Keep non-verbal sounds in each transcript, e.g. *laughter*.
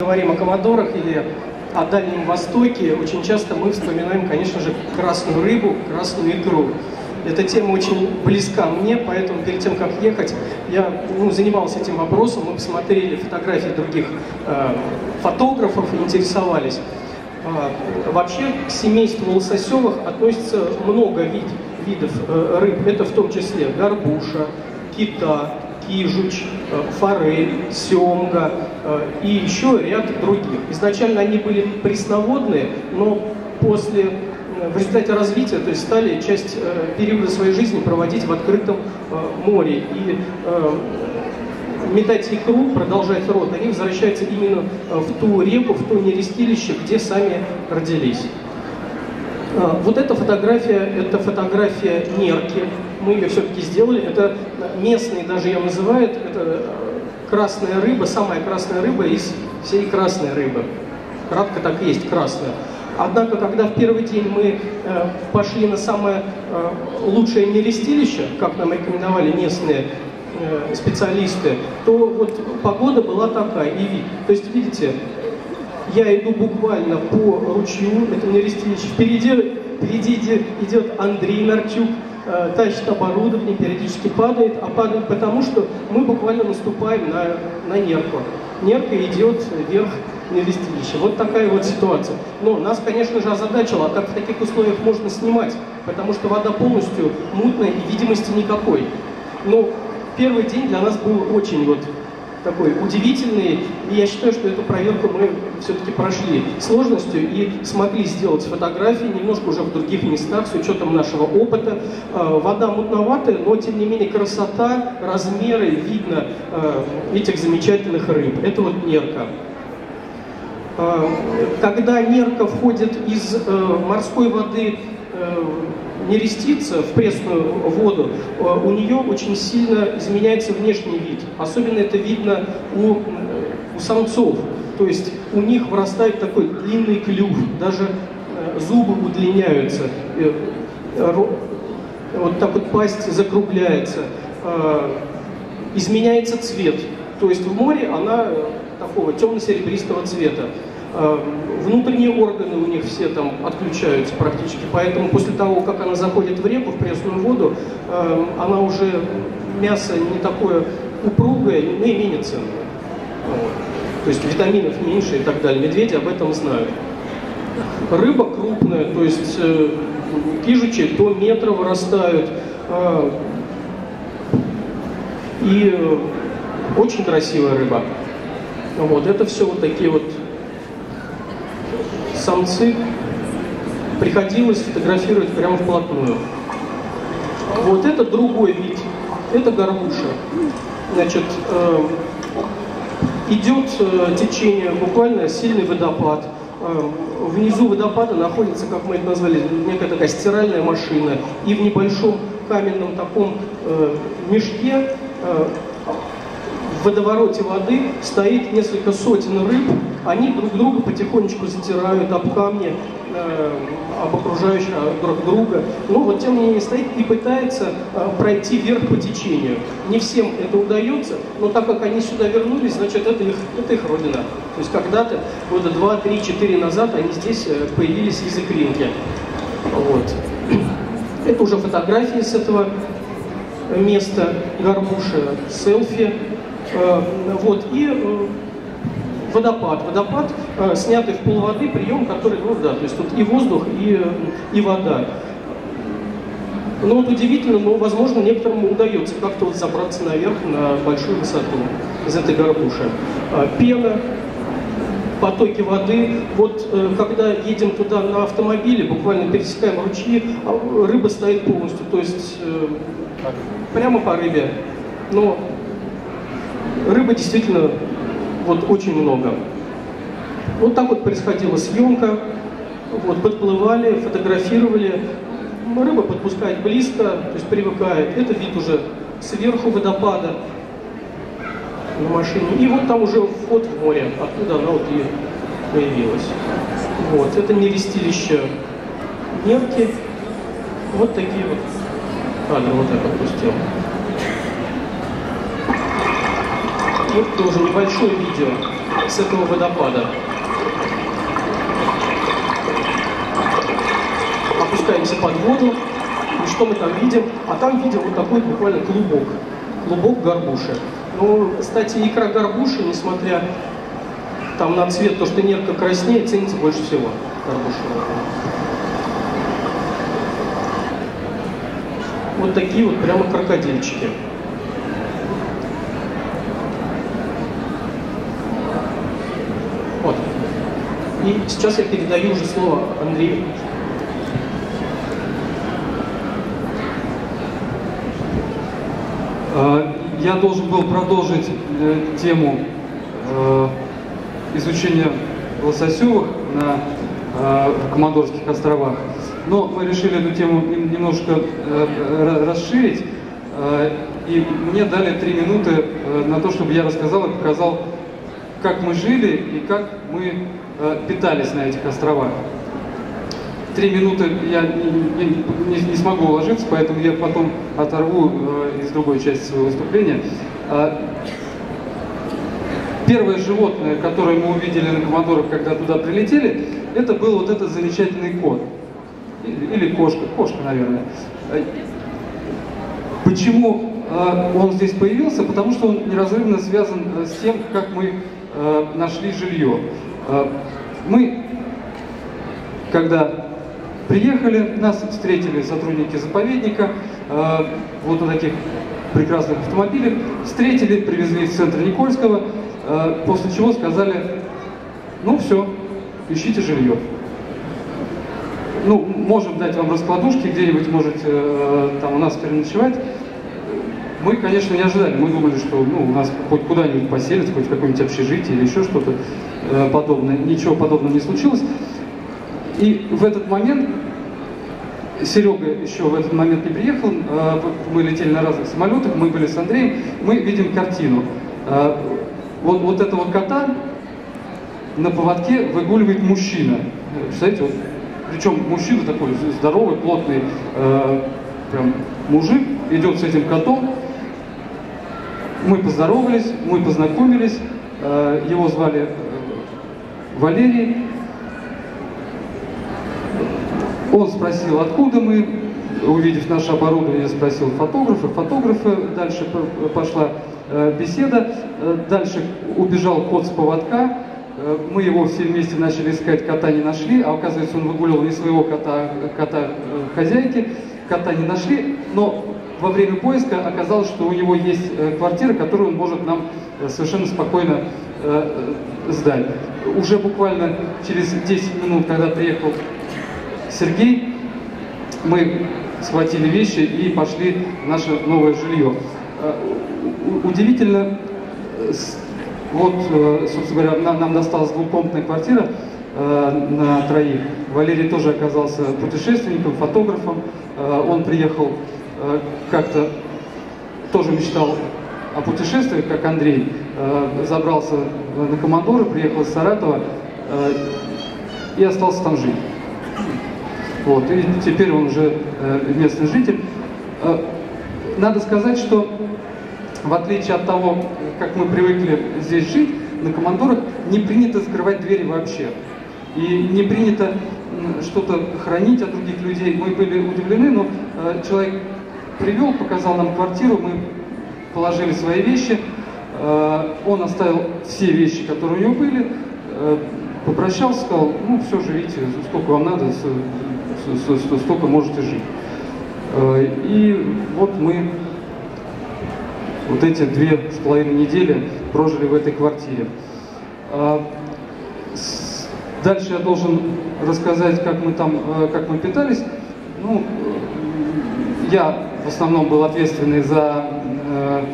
говорим о комодорах или о Дальнем Востоке, очень часто мы вспоминаем, конечно же, красную рыбу, красную икру. Эта тема очень близка мне, поэтому перед тем, как ехать, я ну, занимался этим вопросом, мы посмотрели фотографии других э, фотографов и интересовались. Э, вообще к семейству лососевых относится много вид, видов э, рыб. Это в том числе горбуша, кита, кижуч, э, форель, семга э, и еще ряд других. Изначально они были пресноводные, но после э, в результате развития, то есть стали часть периода своей жизни проводить в открытом море. И метать икру, продолжать род, они возвращаются именно в ту реку, в то нерестилище, где сами родились. Вот эта фотография, это фотография нерки, мы ее все-таки сделали. Это местные, даже ее называют, это э, красная рыба, самая красная рыба из всей красной рыбы. Кратко так и есть, красная. Однако, когда в первый день мы э, пошли на самое э, лучшее нерестилище, как нам рекомендовали местные специалисты, то вот погода была такая и вид. То есть, видите, я иду буквально по ручью, это нерестилище, впереди, впереди идет Андрей Нарчук, э, тащит оборудование, периодически падает, а падает потому, что мы буквально наступаем на, на нерку. Нерка идет вверх на вестилище. Вот такая вот ситуация. Но нас, конечно же, озадачило, а как в таких условиях можно снимать, потому что вода полностью мутная и видимости никакой. Но первый день для нас был очень вот такой удивительный. И я считаю, что эту проверку мы все-таки прошли сложностью и смогли сделать фотографии немножко уже в других местах с учетом нашего опыта. А, вода мутноватая, но тем не менее красота, размеры, видно а, этих замечательных рыб. Это вот нерка. А, когда нерка входит из э, морской воды э, не рестится в пресную воду, э, у нее очень сильно изменяется внешний вид. Особенно это видно у, у самцов. То есть у них вырастает такой длинный клюв, даже э, зубы удлиняются, э, вот так вот пасть закругляется, изменяется цвет. То есть в море она такого темно-серебристого цвета. Эм, внутренние органы у них все там отключаются практически, поэтому после того, как она заходит в реку, в пресную воду, эм, она уже, мясо не такое упругое, но и менее ценное. То есть витаминов меньше и так далее. Медведи об этом знают. Рыба крупная, то есть э, до метра вырастают. Э, и э, очень красивая рыба. Вот, это все вот такие вот самцы приходилось фотографировать прямо вплотную. Вот это другой вид, это горбуша. Значит, э, идет э, течение, буквально сильный водопад. Э, внизу водопада находится, как мы это назвали, некая такая стиральная машина. И в небольшом каменном таком э, мешке э, в водовороте воды стоит несколько сотен рыб, они друг друга потихонечку затирают об камни, э, об окружающих друг друга. Но вот тем не менее стоит и пытается э, пройти вверх по течению. Не всем это удается, но так как они сюда вернулись, значит это их, это их родина. То есть когда-то, года два, три, четыре назад, они здесь э, появились из икринки. Вот. Это уже фотографии с этого места, горбуша, селфи. Э, вот, и э, водопад. Водопад, э, снятый в пол воды, прием, который, ну да, то есть тут и воздух, и, и вода. Ну вот удивительно, но, возможно, некоторым удается как-то вот забраться наверх на большую высоту из этой горбуши. Пена, потоки воды. Вот когда едем туда на автомобиле, буквально пересекаем ручьи, а рыба стоит полностью, то есть прямо по рыбе. Но рыбы действительно вот очень много. Вот так вот происходила съемка, вот подплывали, фотографировали, рыба подпускает близко, то есть привыкает. Это вид уже сверху водопада на машине. И вот там уже вход в море, откуда она вот и появилась. Вот, это не вестилище. Вот такие вот кадры вот так отпустил. Вот тоже небольшое видео с этого водопада. Опускаемся под воду. И что мы там видим? А там видим вот такой буквально клубок. Клубок горбуши. Ну, кстати, икра горбуши, несмотря там на цвет, то, что нерка краснее, ценится больше всего горбуша. Вот такие вот прямо крокодильчики. И сейчас я передаю уже слово Андрею. А, я должен был продолжить э, тему э, изучения лососевых на э, Командорских островах, но мы решили эту тему немножко расширить, и мне дали три минуты на то, чтобы я рассказал и показал, как мы жили и как мы питались на этих островах три минуты я не, не, не смогу уложиться, поэтому я потом оторву э, из другой части своего выступления. Э, первое животное, которое мы увидели на Командорах, когда туда прилетели, это был вот этот замечательный кот. Или кошка, кошка, наверное. Почему э, он здесь появился? Потому что он неразрывно связан э, с тем, как мы э, нашли жилье. Э, мы, когда Приехали, нас встретили сотрудники заповедника, э, вот на таких прекрасных автомобилях, встретили, привезли в центр Никольского, э, после чего сказали, ну все, ищите жилье. Ну, можем дать вам раскладушки, где-нибудь можете э, там у нас переночевать. Мы, конечно, не ожидали, мы думали, что ну, у нас хоть куда-нибудь поселят, хоть в какое-нибудь общежитие или еще что-то э, подобное. Ничего подобного не случилось. И в этот момент, Серега еще в этот момент не приехал, а, мы летели на разных самолетах, мы были с Андреем, мы видим картину. А, вот, вот этого кота на поводке выгуливает мужчина. Представляете, вот, причем мужчина такой здоровый, плотный, э, прям мужик, идет с этим котом. Мы поздоровались, мы познакомились, э, его звали Валерий, он спросил, откуда мы, увидев наше оборудование, спросил фотографа, фотографы, дальше пошла э, беседа, э, дальше убежал кот с поводка, э, мы его все вместе начали искать, кота не нашли, а оказывается он выгуливал не своего кота, а кота хозяйки, кота не нашли, но во время поиска оказалось, что у него есть квартира, которую он может нам совершенно спокойно сдать. Уже буквально через 10 минут, когда приехал Сергей, мы схватили вещи и пошли в наше новое жилье. Э, удивительно, вот, э, собственно говоря, нам, досталась двухкомнатная квартира э, на троих. Валерий тоже оказался путешественником, фотографом. Он приехал как-то, тоже мечтал о путешествиях, как Андрей. Забрался на Командоры, приехал из Саратова и остался там жить. Вот, и теперь он уже э, местный житель. Э, надо сказать, что в отличие от того, как мы привыкли здесь жить, на командорах не принято закрывать двери вообще. И не принято что-то хранить от других людей. Мы были удивлены, но э, человек привел, показал нам квартиру, мы положили свои вещи, э, он оставил все вещи, которые у него были, э, попрощался, сказал, ну все, живите, сколько вам надо, столько можете жить. Э, и вот мы вот эти две с половиной недели прожили в этой квартире. Дальше я должен рассказать, как мы там, как мы питались. Ну, я в основном был ответственный за, э,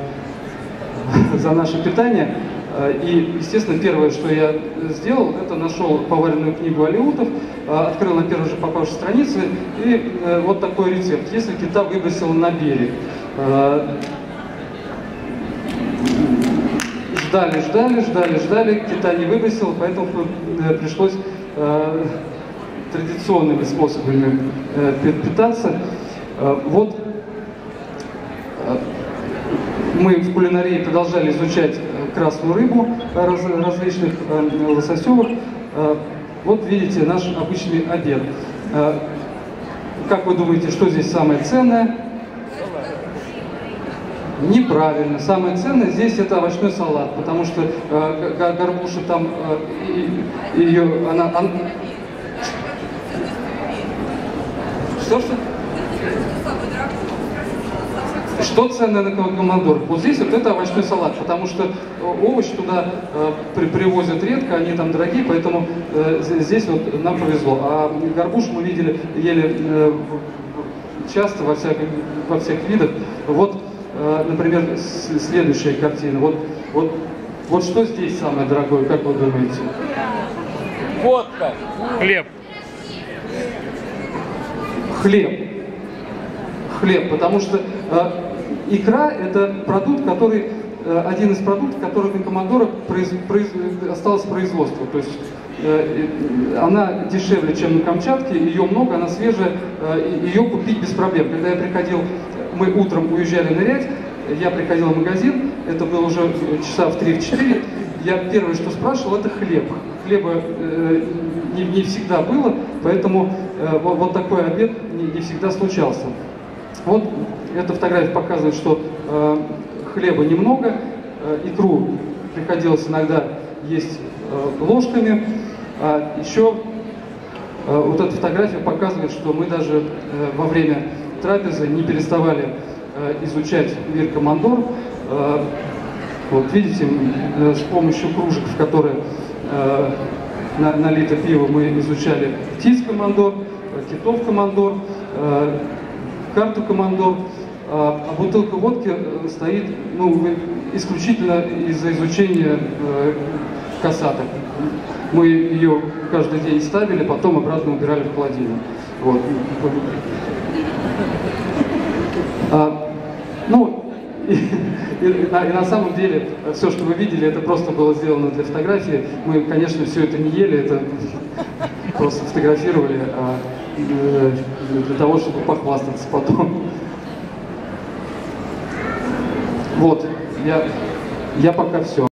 *laughs* за наше питание. Э, и, естественно, первое, что я сделал, это нашел поваренную книгу Алиутов, э, открыл на первой же попавшей странице, и э, вот такой рецепт. Если кита выбросил на берег, ждали, ждали, ждали, ждали, кита не выбросил, поэтому пришлось традиционными способами питаться. Вот мы в кулинарии продолжали изучать красную рыбу раз, различных лососевых. Вот видите наш обычный обед. Как вы думаете, что здесь самое ценное? Неправильно. Самое ценное здесь это овощной салат, потому что э, горбуша там э, ее она, она... Что что? Что ценное на командор? Вот здесь вот это овощной салат, потому что овощи туда э, при, привозят редко, они там дорогие, поэтому э, здесь вот нам повезло. А горбуш мы видели, ели э, часто во всяких, во всех видах. Вот, э, например, следующая картина. Вот, вот, вот что здесь самое дорогое, как вы думаете? Водка. Хлеб. Хлеб. Хлеб, потому что э, икра – это продукт, который, э, один из продуктов, который на Командорах произ, произ, осталось производство. То есть э, она дешевле, чем на Камчатке, ее много, она свежая, э, ее купить без проблем. Когда я приходил, мы утром уезжали нырять, я приходил в магазин, это было уже часа в 3-4, я первое, что спрашивал, это хлеб. Хлеба э, не, не всегда было, поэтому э, вот, вот такой обед не, не всегда случался. Вот эта фотография показывает, что э, хлеба немного, э, икру приходилось иногда есть э, ложками. А еще э, вот эта фотография показывает, что мы даже э, во время трапезы не переставали э, изучать мир командор. Э, вот видите, э, с помощью кружек, в которые э, на, налито пиво, мы изучали птиц командор, э, китов командор, э, карту командор. А, а бутылка водки э, стоит ну, исключительно из-за изучения э, касаток. Мы ее каждый день ставили, потом обратно убирали в холодильник. Вот. А, ну, и, и, и, на, и на самом деле все, что вы видели, это просто было сделано для фотографии. Мы, конечно, все это не ели, это просто фотографировали а, э, для того, чтобы похвастаться потом. Вот, я, я пока все.